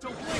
to win.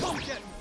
Don't get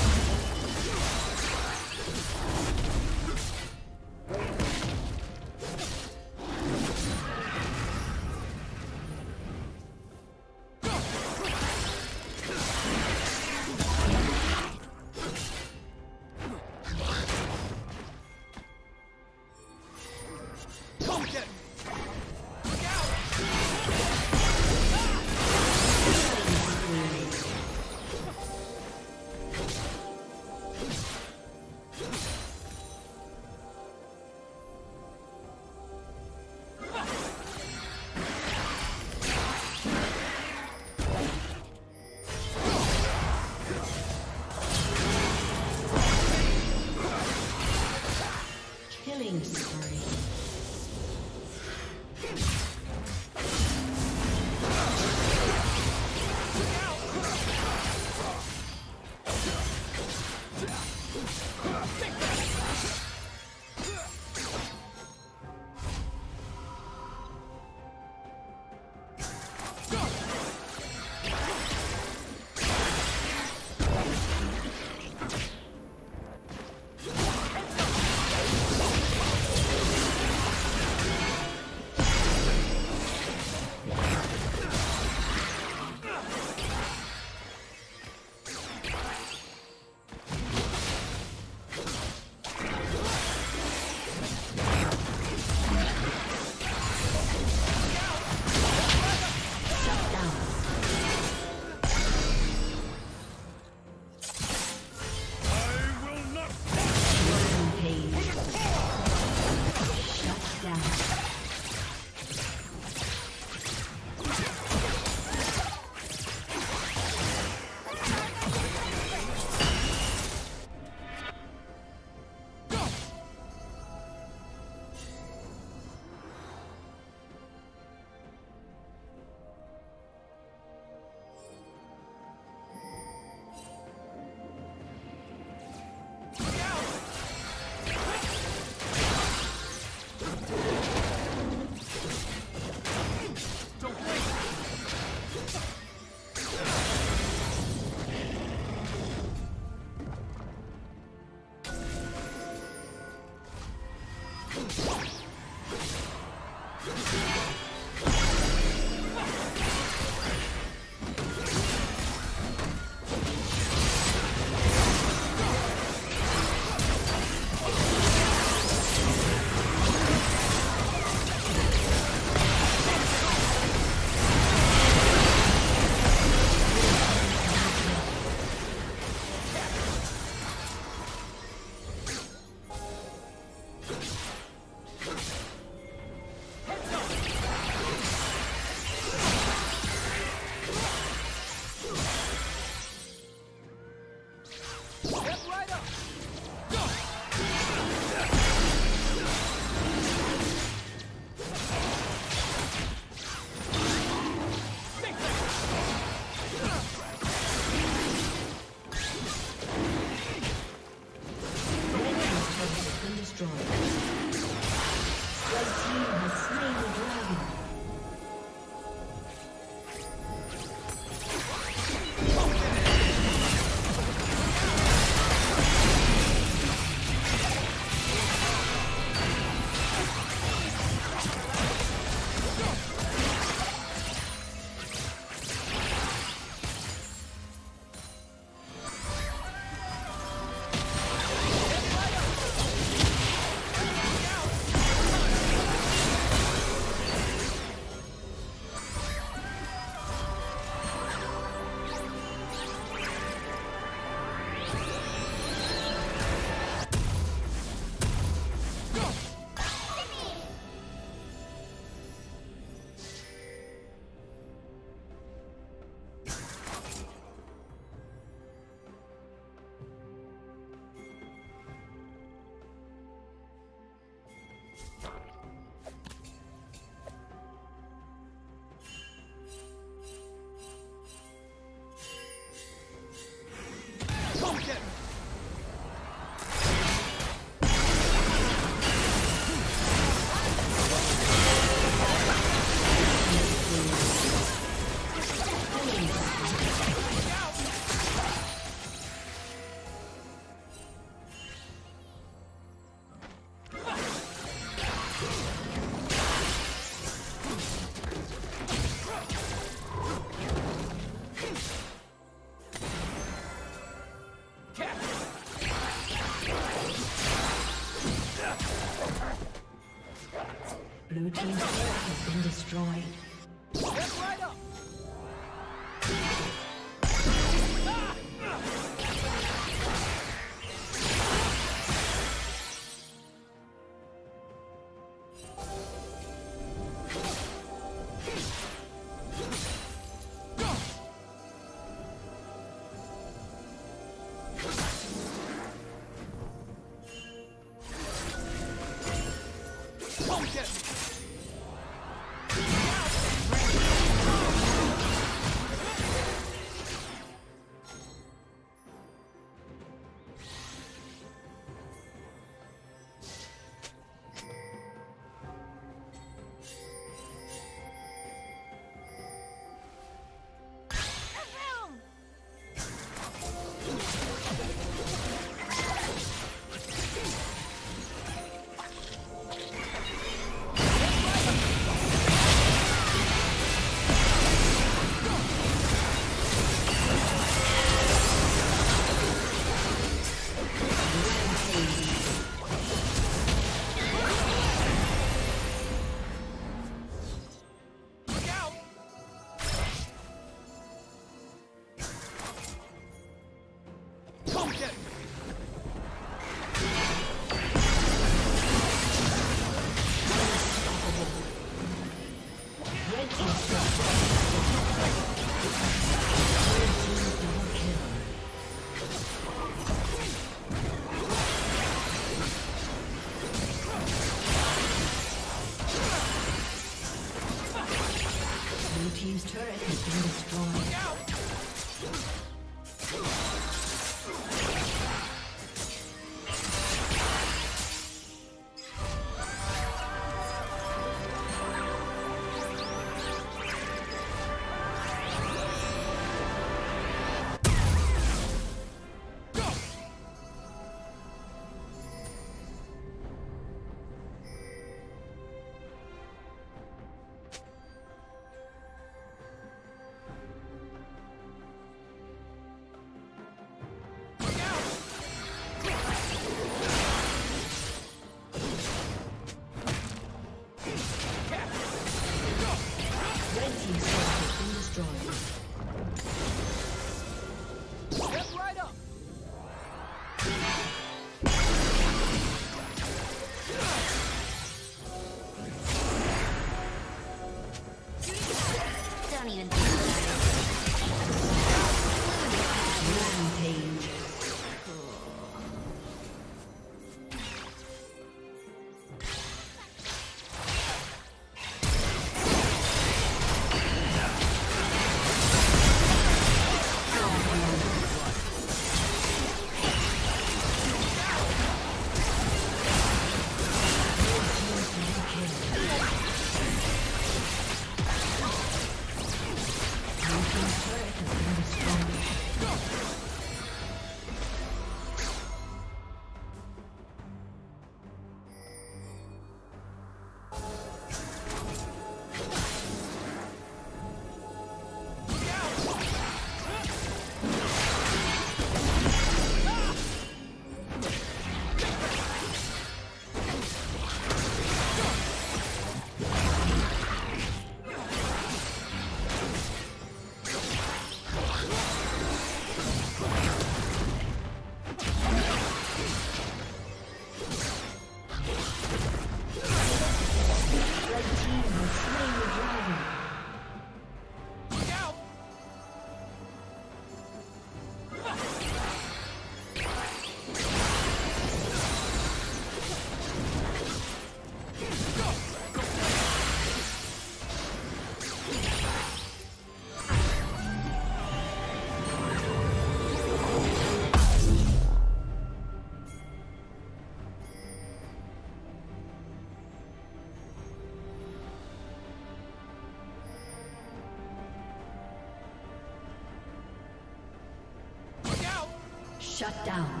Shut down.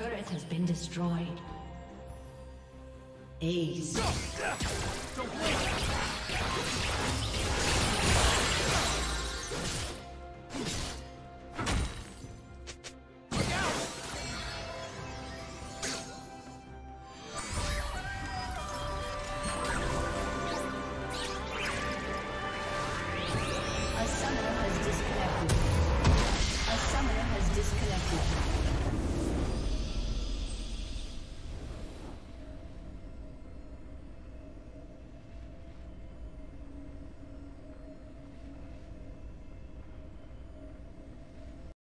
Turret has been destroyed. Ace.